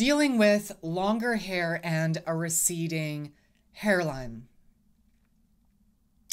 dealing with longer hair and a receding hairline.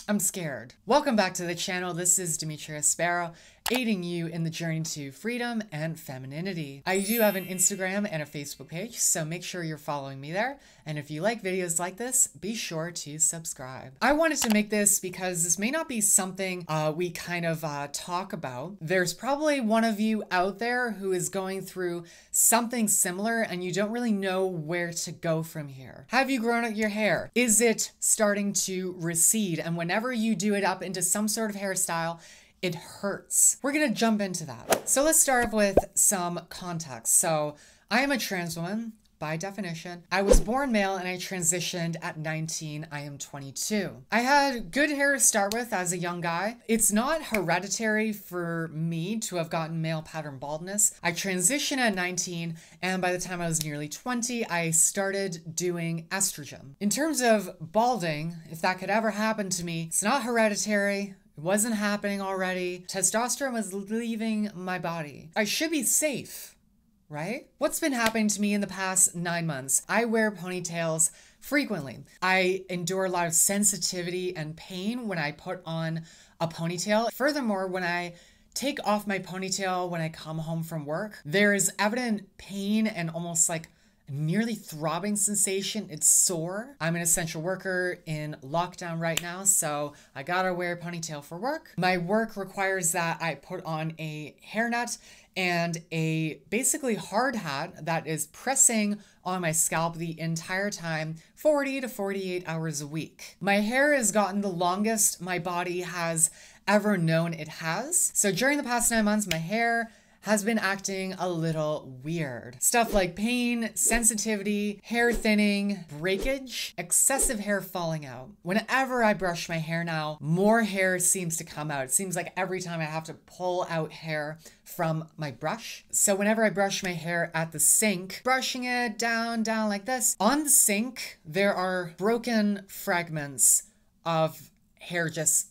I'm scared. Welcome back to the channel. This is Dimitria Sparrow, aiding you in the journey to freedom and femininity. I do have an Instagram and a Facebook page, so make sure you're following me there. And if you like videos like this, be sure to subscribe. I wanted to make this because this may not be something uh, we kind of uh, talk about. There's probably one of you out there who is going through something similar and you don't really know where to go from here. Have you grown out your hair? Is it starting to recede? And whenever you do it up into some sort of hairstyle, it hurts. We're gonna jump into that. So let's start with some context. So I am a trans woman by definition. I was born male and I transitioned at 19. I am 22. I had good hair to start with as a young guy. It's not hereditary for me to have gotten male pattern baldness. I transitioned at 19 and by the time I was nearly 20, I started doing estrogen. In terms of balding, if that could ever happen to me, it's not hereditary. It wasn't happening already. Testosterone was leaving my body. I should be safe, right? What's been happening to me in the past nine months? I wear ponytails frequently. I endure a lot of sensitivity and pain when I put on a ponytail. Furthermore, when I take off my ponytail when I come home from work, there is evident pain and almost like nearly throbbing sensation. It's sore. I'm an essential worker in lockdown right now, so I gotta wear a ponytail for work. My work requires that I put on a hairnet and a basically hard hat that is pressing on my scalp the entire time 40 to 48 hours a week. My hair has gotten the longest my body has ever known it has. So during the past nine months, my hair has been acting a little weird. Stuff like pain, sensitivity, hair thinning, breakage, excessive hair falling out. Whenever I brush my hair now, more hair seems to come out. It seems like every time I have to pull out hair from my brush. So whenever I brush my hair at the sink, brushing it down, down like this, on the sink, there are broken fragments of hair just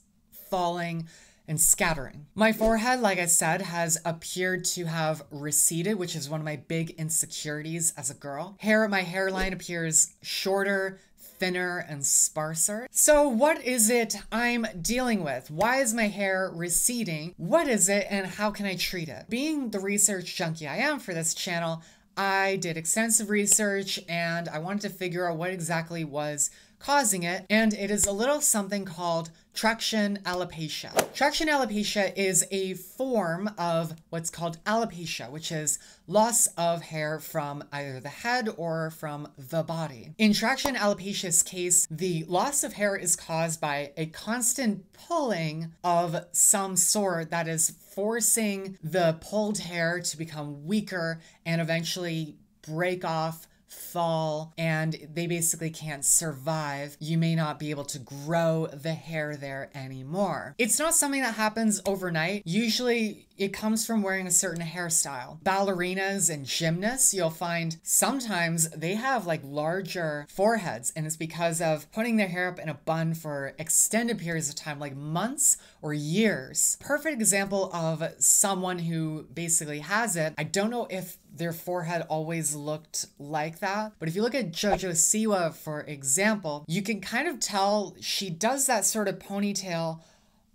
falling and scattering. My forehead, like I said, has appeared to have receded, which is one of my big insecurities as a girl. Hair, my hairline appears shorter, thinner and sparser. So what is it I'm dealing with? Why is my hair receding? What is it and how can I treat it? Being the research junkie I am for this channel, I did extensive research and I wanted to figure out what exactly was causing it, and it is a little something called traction alopecia. Traction alopecia is a form of what's called alopecia, which is loss of hair from either the head or from the body. In traction alopecia's case, the loss of hair is caused by a constant pulling of some sort that is forcing the pulled hair to become weaker and eventually break off fall and they basically can't survive, you may not be able to grow the hair there anymore. It's not something that happens overnight. Usually it comes from wearing a certain hairstyle. Ballerinas and gymnasts, you'll find sometimes they have like larger foreheads, and it's because of putting their hair up in a bun for extended periods of time, like months or years. Perfect example of someone who basically has it. I don't know if their forehead always looked like that. But if you look at JoJo Siwa, for example, you can kind of tell she does that sort of ponytail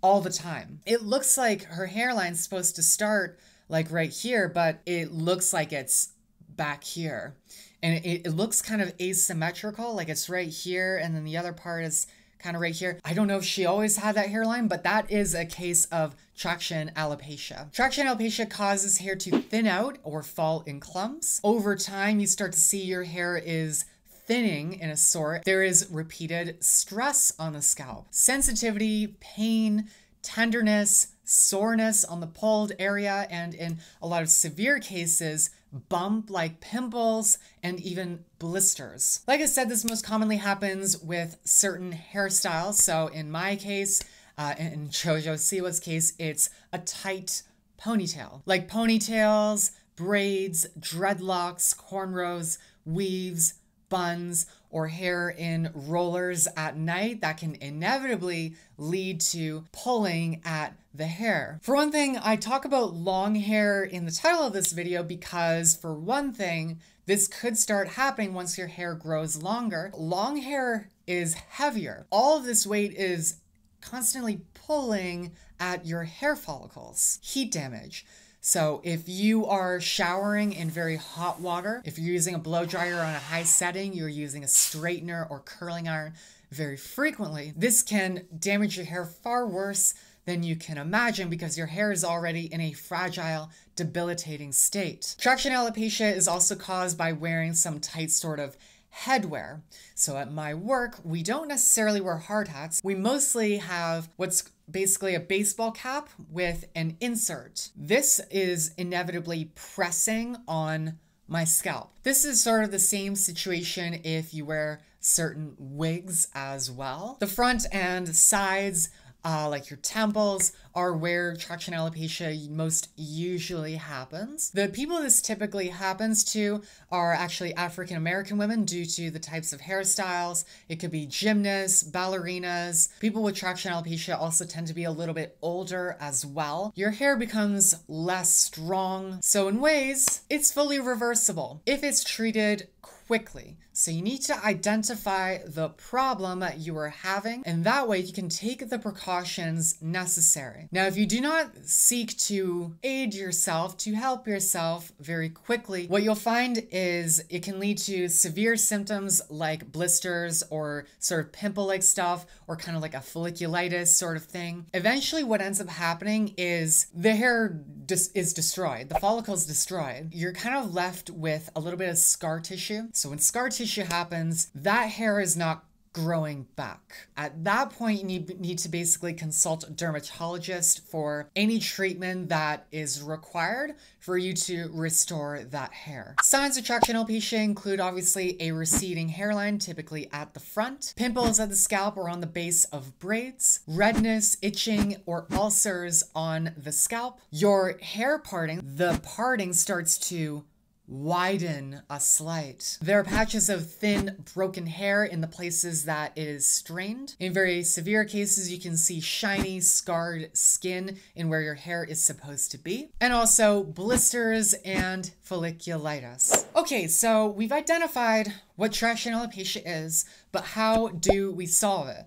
all the time. It looks like her hairline's supposed to start like right here, but it looks like it's back here. And it, it looks kind of asymmetrical, like it's right here, and then the other part is kind of right here. I don't know if she always had that hairline, but that is a case of traction alopecia. Traction alopecia causes hair to thin out or fall in clumps. Over time, you start to see your hair is thinning in a sort. There is repeated stress on the scalp, sensitivity, pain, tenderness, soreness on the pulled area, and in a lot of severe cases, bump like pimples and even blisters. Like I said, this most commonly happens with certain hairstyles. So in my case, uh, in Jojo Siwa's case, it's a tight ponytail. Like ponytails, braids, dreadlocks, cornrows, weaves, buns, or hair in rollers at night, that can inevitably lead to pulling at the hair. For one thing, I talk about long hair in the title of this video because, for one thing, this could start happening once your hair grows longer. Long hair is heavier. All of this weight is constantly pulling at your hair follicles. Heat damage. So if you are showering in very hot water, if you're using a blow dryer on a high setting, you're using a straightener or curling iron very frequently, this can damage your hair far worse than you can imagine because your hair is already in a fragile, debilitating state. Traction alopecia is also caused by wearing some tight sort of headwear. So at my work, we don't necessarily wear hard hats. We mostly have what's basically a baseball cap with an insert. This is inevitably pressing on my scalp. This is sort of the same situation if you wear certain wigs as well. The front and sides uh, like your temples are where traction alopecia most usually happens. The people this typically happens to are actually African American women due to the types of hairstyles. It could be gymnasts, ballerinas. People with traction alopecia also tend to be a little bit older as well. Your hair becomes less strong. So in ways, it's fully reversible if it's treated quickly. So you need to identify the problem you are having, and that way you can take the precautions necessary. Now, if you do not seek to aid yourself, to help yourself very quickly, what you'll find is it can lead to severe symptoms like blisters or sort of pimple like stuff, or kind of like a folliculitis sort of thing. Eventually, what ends up happening is the hair is destroyed, the follicle is destroyed. You're kind of left with a little bit of scar tissue. So, when scar tissue happens, that hair is not growing back. At that point, you need, need to basically consult a dermatologist for any treatment that is required for you to restore that hair. Signs of traction alopecia include obviously a receding hairline, typically at the front, pimples at the scalp or on the base of braids, redness, itching, or ulcers on the scalp, your hair parting, the parting starts to widen a slight. There are patches of thin, broken hair in the places that it is strained. In very severe cases, you can see shiny, scarred skin in where your hair is supposed to be, and also blisters and folliculitis. Okay, so we've identified what traction alopecia is, but how do we solve it?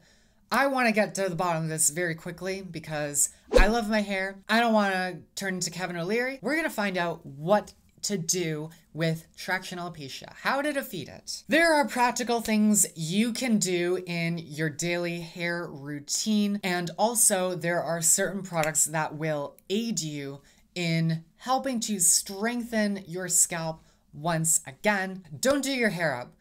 I want to get to the bottom of this very quickly because I love my hair. I don't want to turn into Kevin O'Leary. We're going to find out what to do with traction alopecia, how to defeat it. There are practical things you can do in your daily hair routine, and also there are certain products that will aid you in helping to strengthen your scalp once again. Don't do your hair up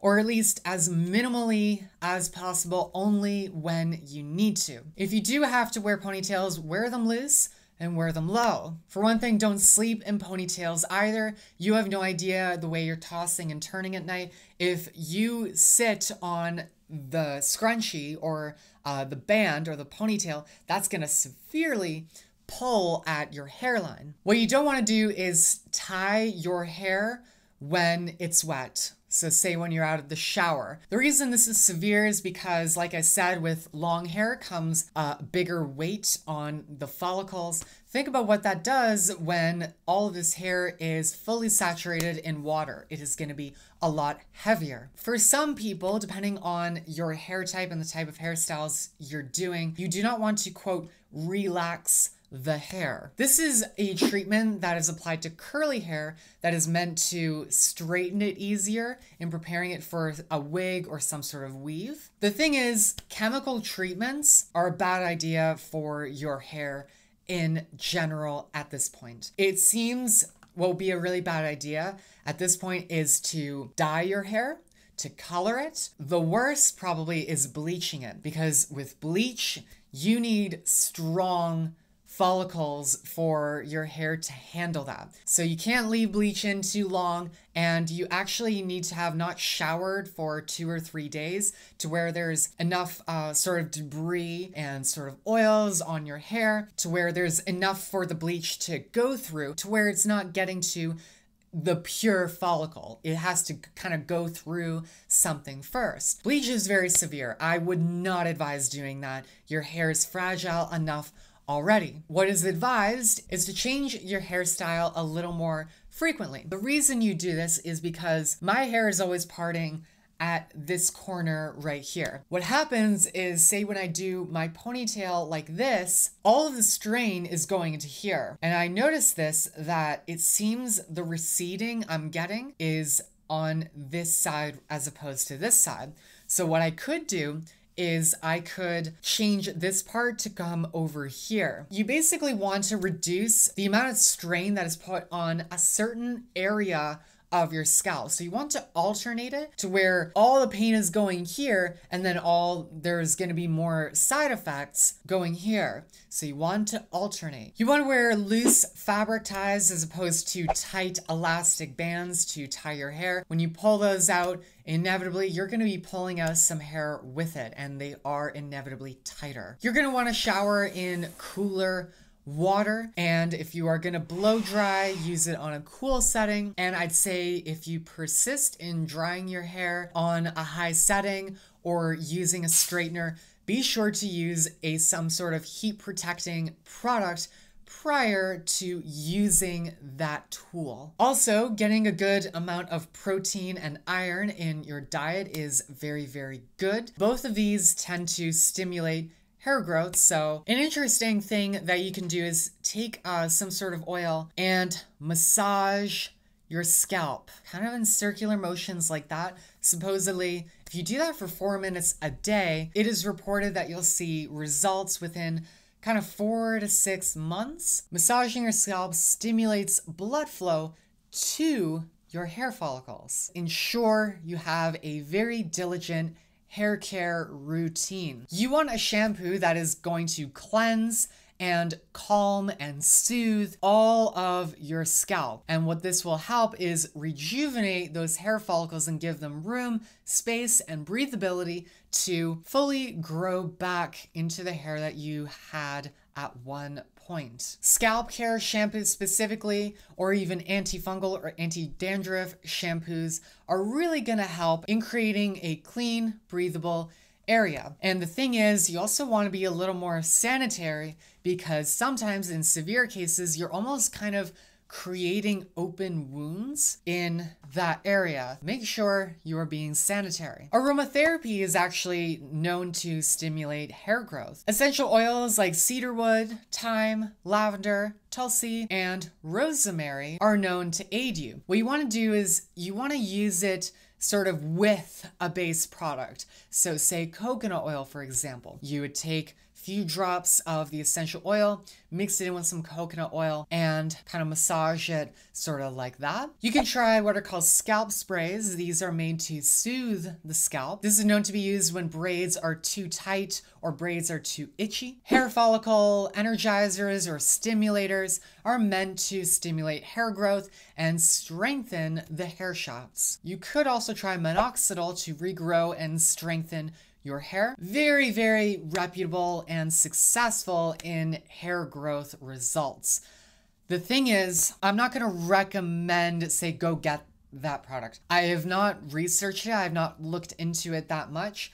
or at least as minimally as possible, only when you need to. If you do have to wear ponytails, wear them loose and wear them low. For one thing, don't sleep in ponytails either. You have no idea the way you're tossing and turning at night. If you sit on the scrunchie or uh, the band or the ponytail, that's gonna severely pull at your hairline. What you don't wanna do is tie your hair when it's wet. So, say when you're out of the shower. The reason this is severe is because, like I said, with long hair comes a bigger weight on the follicles. Think about what that does when all of this hair is fully saturated in water. It is going to be a lot heavier. For some people, depending on your hair type and the type of hairstyles you're doing, you do not want to, quote, relax the hair. This is a treatment that is applied to curly hair that is meant to straighten it easier in preparing it for a wig or some sort of weave. The thing is, chemical treatments are a bad idea for your hair in general at this point. It seems what would be a really bad idea at this point is to dye your hair to color it. The worst probably is bleaching it because with bleach, you need strong follicles for your hair to handle that. So you can't leave bleach in too long and you actually need to have not showered for two or three days to where there's enough uh, sort of debris and sort of oils on your hair to where there's enough for the bleach to go through to where it's not getting to the pure follicle. It has to kind of go through something first. Bleach is very severe. I would not advise doing that. Your hair is fragile enough already. What is advised is to change your hairstyle a little more frequently. The reason you do this is because my hair is always parting at this corner right here. What happens is, say when I do my ponytail like this, all of the strain is going into here. And I notice this, that it seems the receding I'm getting is on this side as opposed to this side. So what I could do is I could change this part to come over here. You basically want to reduce the amount of strain that is put on a certain area of your scalp. So you want to alternate it to where all the pain is going here and then all there's going to be more side effects going here. So you want to alternate. You want to wear loose fabric ties as opposed to tight elastic bands to tie your hair. When you pull those out, inevitably you're going to be pulling out some hair with it and they are inevitably tighter. You're going to want to shower in cooler water. And if you are to blow dry, use it on a cool setting. And I'd say if you persist in drying your hair on a high setting or using a straightener, be sure to use a some sort of heat protecting product prior to using that tool. Also, getting a good amount of protein and iron in your diet is very, very good. Both of these tend to stimulate hair growth. So, an interesting thing that you can do is take uh, some sort of oil and massage your scalp, kind of in circular motions like that. Supposedly, if you do that for four minutes a day, it is reported that you'll see results within kind of four to six months. Massaging your scalp stimulates blood flow to your hair follicles. Ensure you have a very diligent hair care routine. You want a shampoo that is going to cleanse and calm and soothe all of your scalp. And what this will help is rejuvenate those hair follicles and give them room, space, and breathability to fully grow back into the hair that you had at one point. Scalp care shampoos specifically, or even antifungal or anti-dandruff shampoos are really gonna help in creating a clean, breathable area. And the thing is, you also want to be a little more sanitary because sometimes in severe cases, you're almost kind of creating open wounds in that area. Make sure you are being sanitary. Aromatherapy is actually known to stimulate hair growth. Essential oils like cedarwood, thyme, lavender, tulsi, and rosemary are known to aid you. What you want to do is you want to use it sort of with a base product. So say coconut oil, for example. You would take few drops of the essential oil, mix it in with some coconut oil, and kind of massage it sort of like that. You can try what are called scalp sprays. These are made to soothe the scalp. This is known to be used when braids are too tight or braids are too itchy. Hair follicle energizers or stimulators are meant to stimulate hair growth and strengthen the hair shafts. You could also try minoxidil to regrow and strengthen your hair. Very, very reputable and successful in hair growth results. The thing is, I'm not to recommend, say, go get that product. I have not researched it, I have not looked into it that much.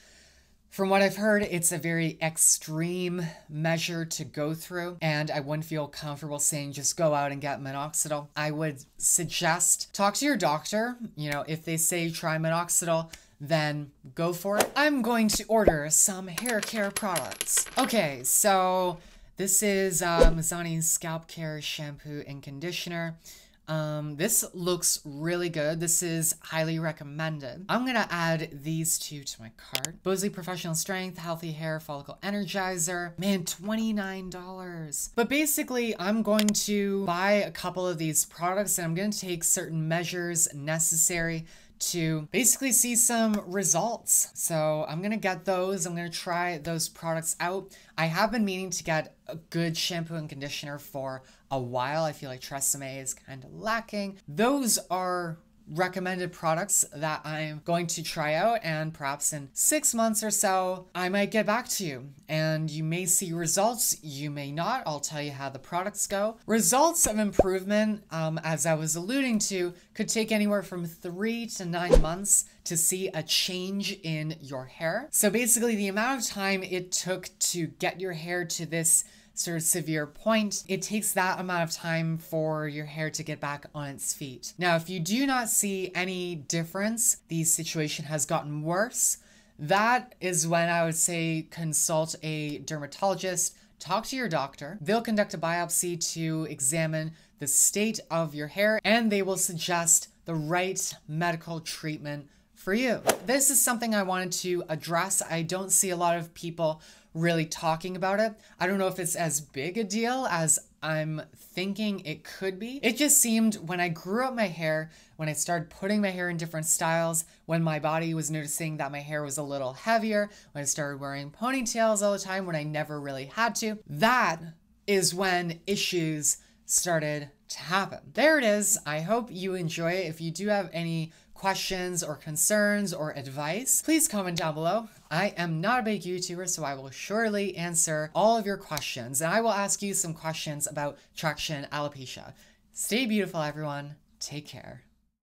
From what I've heard, it's a very extreme measure to go through, and I wouldn't feel comfortable saying just go out and get minoxidil. I would suggest talk to your doctor. You know, if they say try minoxidil, then go for it. I'm going to order some hair care products. Okay, so this is uh, Mizani's Scalp Care Shampoo and Conditioner. Um, this looks really good. This is highly recommended. I'm gonna add these two to my cart. Bosley Professional Strength, Healthy Hair Follicle Energizer. Man, $29. But basically, I'm going to buy a couple of these products and I'm gonna take certain measures necessary to basically see some results. So I'm gonna get those. I'm gonna try those products out. I have been meaning to get a good shampoo and conditioner for a while. I feel like Tresemme is kind of lacking. Those are recommended products that I'm going to try out, and perhaps in six months or so, I might get back to you. And you may see results, you may not. I'll tell you how the products go. Results of improvement, um, as I was alluding to, could take anywhere from three to nine months to see a change in your hair. So basically, the amount of time it took to get your hair to this sort of severe point, it takes that amount of time for your hair to get back on its feet. Now, if you do not see any difference, the situation has gotten worse, that is when I would say consult a dermatologist, talk to your doctor. They'll conduct a biopsy to examine the state of your hair and they will suggest the right medical treatment for you. This is something I wanted to address. I don't see a lot of people really talking about it. I don't know if it's as big a deal as I'm thinking it could be. It just seemed when I grew up my hair, when I started putting my hair in different styles, when my body was noticing that my hair was a little heavier, when I started wearing ponytails all the time when I never really had to, that is when issues started to happen. There it is. I hope you enjoy it. If you do have any questions or concerns or advice, please comment down below. I am not a big YouTuber, so I will surely answer all of your questions, and I will ask you some questions about traction alopecia. Stay beautiful, everyone. Take care.